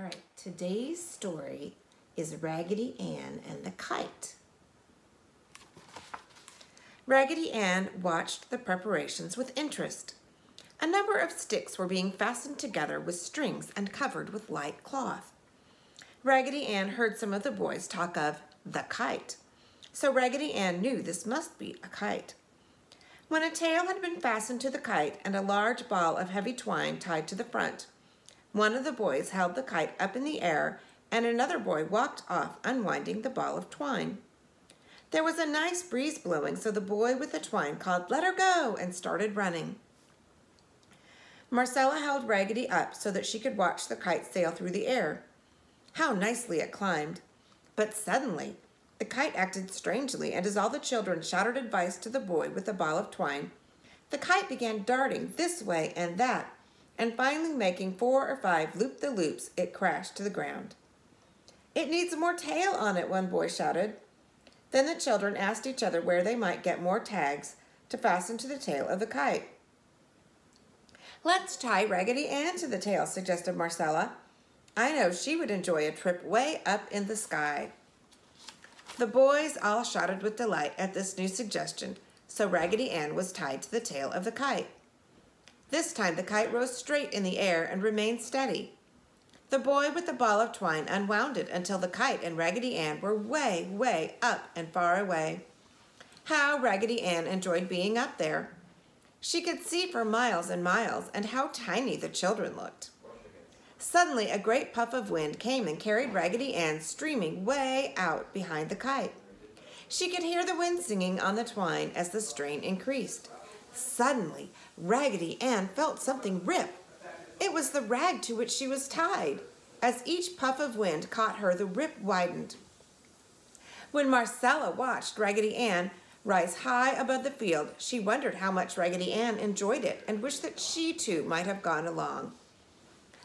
All right, today's story is Raggedy Ann and the Kite. Raggedy Ann watched the preparations with interest. A number of sticks were being fastened together with strings and covered with light cloth. Raggedy Ann heard some of the boys talk of the kite, so Raggedy Ann knew this must be a kite. When a tail had been fastened to the kite and a large ball of heavy twine tied to the front, one of the boys held the kite up in the air and another boy walked off unwinding the ball of twine. There was a nice breeze blowing, so the boy with the twine called, Let her go, and started running. Marcella held Raggedy up so that she could watch the kite sail through the air. How nicely it climbed. But suddenly, the kite acted strangely, and as all the children shouted advice to the boy with the ball of twine, the kite began darting this way and that, and finally making four or five loop-the-loops, it crashed to the ground. It needs more tail on it, one boy shouted. Then the children asked each other where they might get more tags to fasten to the tail of the kite. Let's tie Raggedy Ann to the tail, suggested Marcella. I know she would enjoy a trip way up in the sky. The boys all shouted with delight at this new suggestion, so Raggedy Ann was tied to the tail of the kite. This time the kite rose straight in the air and remained steady. The boy with the ball of twine unwound it until the kite and Raggedy Ann were way, way up and far away. How Raggedy Ann enjoyed being up there. She could see for miles and miles, and how tiny the children looked. Suddenly, a great puff of wind came and carried Raggedy Ann streaming way out behind the kite. She could hear the wind singing on the twine as the strain increased. Suddenly, Raggedy Ann felt something rip. It was the rag to which she was tied. As each puff of wind caught her, the rip widened. When Marcella watched Raggedy Ann rise high above the field, she wondered how much Raggedy Ann enjoyed it and wished that she too might have gone along.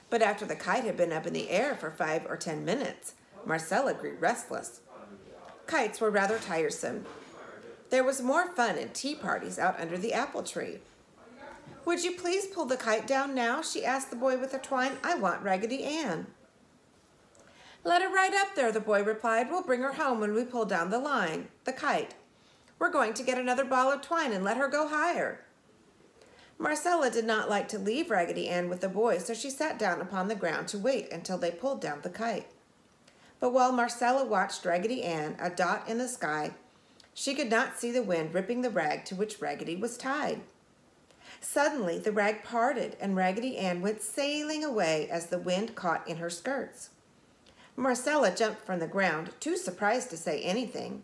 But after the kite had been up in the air for five or ten minutes, Marcella grew restless. Kites were rather tiresome. There was more fun in tea parties out under the apple tree. Would you please pull the kite down now? she asked the boy with the twine. I want Raggedy Ann. Let her ride up there, the boy replied. We'll bring her home when we pull down the line, the kite. We're going to get another ball of twine and let her go higher. Marcella did not like to leave Raggedy Ann with the boy, so she sat down upon the ground to wait until they pulled down the kite. But while Marcella watched Raggedy Ann, a dot in the sky, she could not see the wind ripping the rag to which Raggedy was tied. Suddenly, the rag parted and Raggedy Ann went sailing away as the wind caught in her skirts. Marcella jumped from the ground, too surprised to say anything.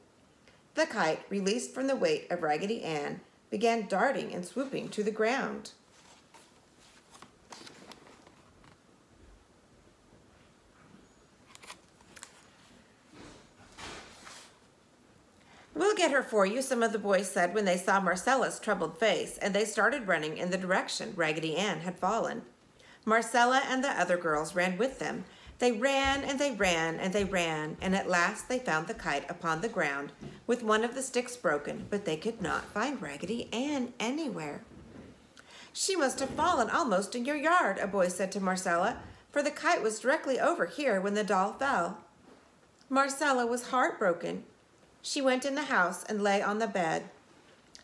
The kite, released from the weight of Raggedy Ann, began darting and swooping to the ground. Her for you, some of the boys said when they saw Marcella's troubled face, and they started running in the direction Raggedy Ann had fallen. Marcella and the other girls ran with them. They ran and they ran and they ran, and at last they found the kite upon the ground with one of the sticks broken, but they could not find Raggedy Ann anywhere. She must have fallen almost in your yard, a boy said to Marcella, for the kite was directly over here when the doll fell. Marcella was heartbroken. She went in the house and lay on the bed.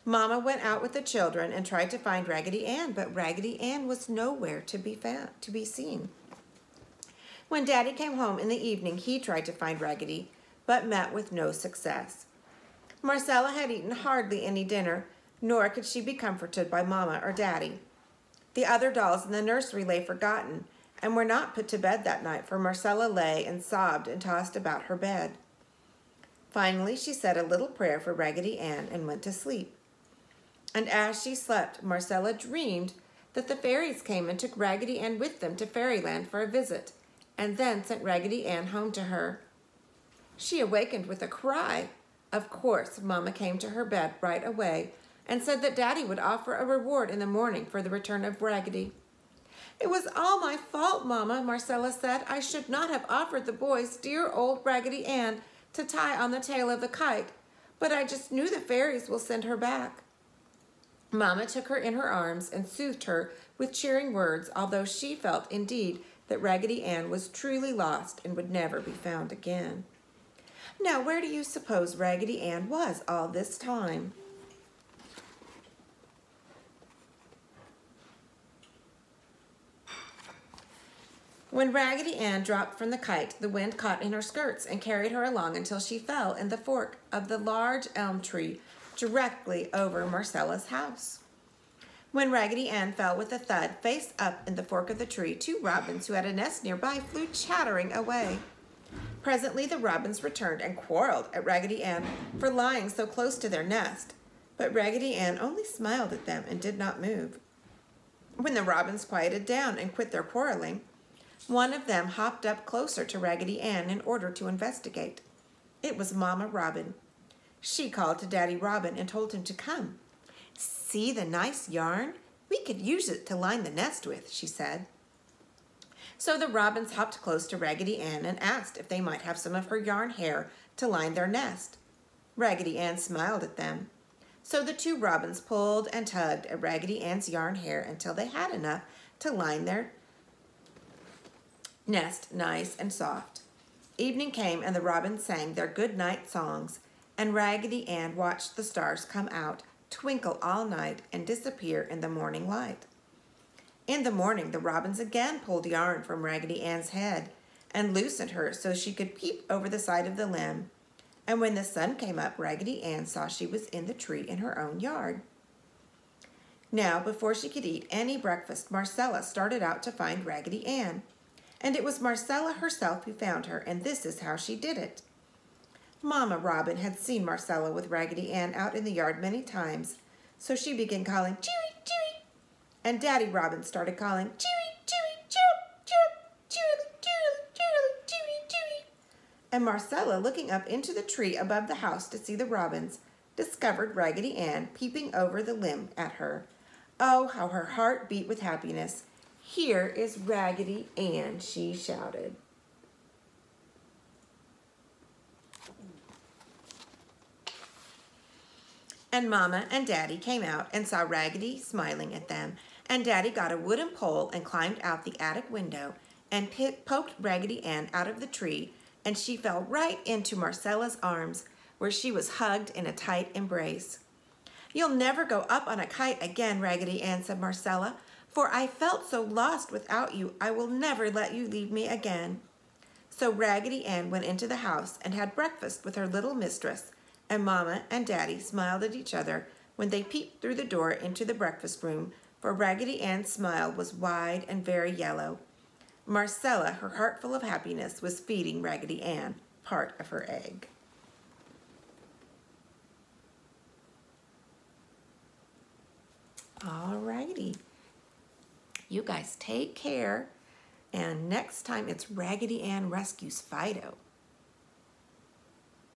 Mama went out with the children and tried to find Raggedy Ann, but Raggedy Ann was nowhere to be found, to be seen. When Daddy came home in the evening, he tried to find Raggedy, but met with no success. Marcella had eaten hardly any dinner, nor could she be comforted by Mama or Daddy. The other dolls in the nursery lay forgotten and were not put to bed that night, for Marcella lay and sobbed and tossed about her bed. Finally, she said a little prayer for Raggedy Ann and went to sleep. And as she slept, Marcella dreamed that the fairies came and took Raggedy Ann with them to Fairyland for a visit, and then sent Raggedy Ann home to her. She awakened with a cry. Of course, Mamma came to her bed right away and said that Daddy would offer a reward in the morning for the return of Raggedy. It was all my fault, Mamma, Marcella said. I should not have offered the boys dear old Raggedy Ann to tie on the tail of the kite, but I just knew the fairies will send her back. Mamma took her in her arms and soothed her with cheering words, although she felt indeed that Raggedy Ann was truly lost and would never be found again. Now, where do you suppose Raggedy Ann was all this time? When Raggedy Ann dropped from the kite, the wind caught in her skirts and carried her along until she fell in the fork of the large elm tree directly over Marcella's house. When Raggedy Ann fell with a thud face up in the fork of the tree, two robins who had a nest nearby flew chattering away. Presently the robins returned and quarreled at Raggedy Ann for lying so close to their nest, but Raggedy Ann only smiled at them and did not move. When the robins quieted down and quit their quarreling, one of them hopped up closer to Raggedy Ann in order to investigate. It was Mama Robin. She called to Daddy Robin and told him to come. See the nice yarn? We could use it to line the nest with, she said. So the robins hopped close to Raggedy Ann and asked if they might have some of her yarn hair to line their nest. Raggedy Ann smiled at them. So the two robins pulled and tugged at Raggedy Ann's yarn hair until they had enough to line their nest nice and soft. Evening came and the robins sang their good night songs, and Raggedy Ann watched the stars come out, twinkle all night, and disappear in the morning light. In the morning, the robins again pulled yarn from Raggedy Ann's head and loosened her so she could peep over the side of the limb. And when the sun came up, Raggedy Ann saw she was in the tree in her own yard. Now, before she could eat any breakfast, Marcella started out to find Raggedy Ann. And it was Marcella herself who found her, and this is how she did it. Mamma Robin had seen Marcella with Raggedy Ann out in the yard many times, so she began calling, Cheery, Cheery, and Daddy Robin started calling, Cheery, Cheery, Chirp, Chirp, Cheerily, Cheerily, Cheerily, Cheery, Cheery. And Marcella, looking up into the tree above the house to see the robins, discovered Raggedy Ann peeping over the limb at her. Oh, how her heart beat with happiness. Here is Raggedy Ann, she shouted. And Mama and Daddy came out and saw Raggedy smiling at them. And Daddy got a wooden pole and climbed out the attic window and poked Raggedy Ann out of the tree, and she fell right into Marcella's arms, where she was hugged in a tight embrace. You'll never go up on a kite again, Raggedy Ann, said Marcella, for I felt so lost without you, I will never let you leave me again. So Raggedy Ann went into the house and had breakfast with her little mistress, and Mamma and Daddy smiled at each other when they peeped through the door into the breakfast room, for Raggedy Ann's smile was wide and very yellow. Marcella, her heart full of happiness, was feeding Raggedy Ann part of her egg. All righty. You guys take care. And next time it's Raggedy Ann Rescues Fido.